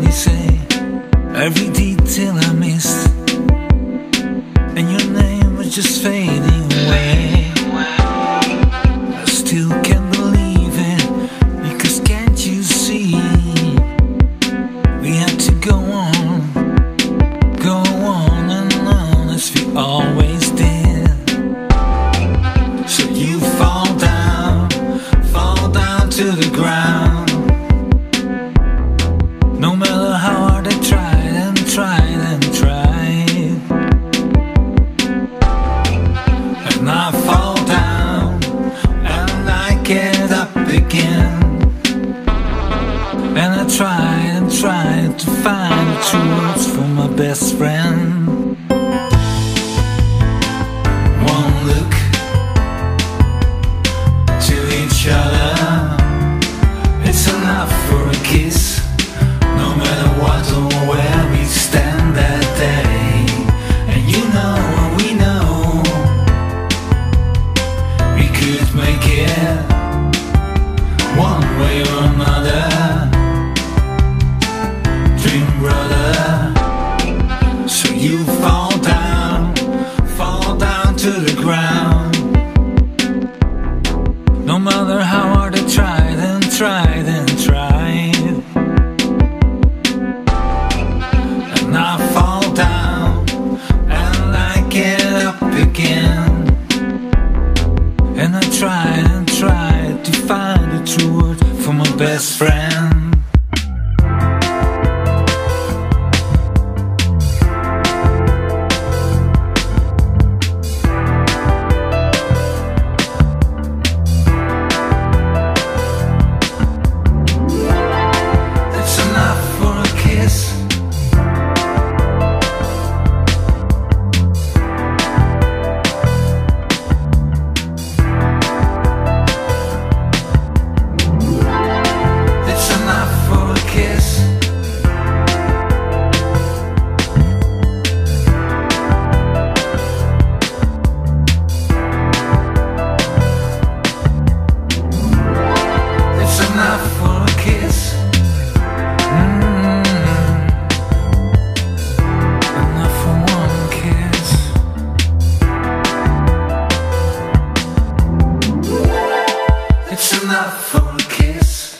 somebody say. Every detail I missed, and your name was just fading away. I still can't believe it, because can't you see? We had to go on, go on and on as we always did. So you fall down, fall down to the ground. Again. And I try and try to find the truth for my best friend. One look to each other. To the ground. No matter how hard I tried and tried and tried. And I fall down and I get up again. And I tried and tried to find the true word for my best friend. face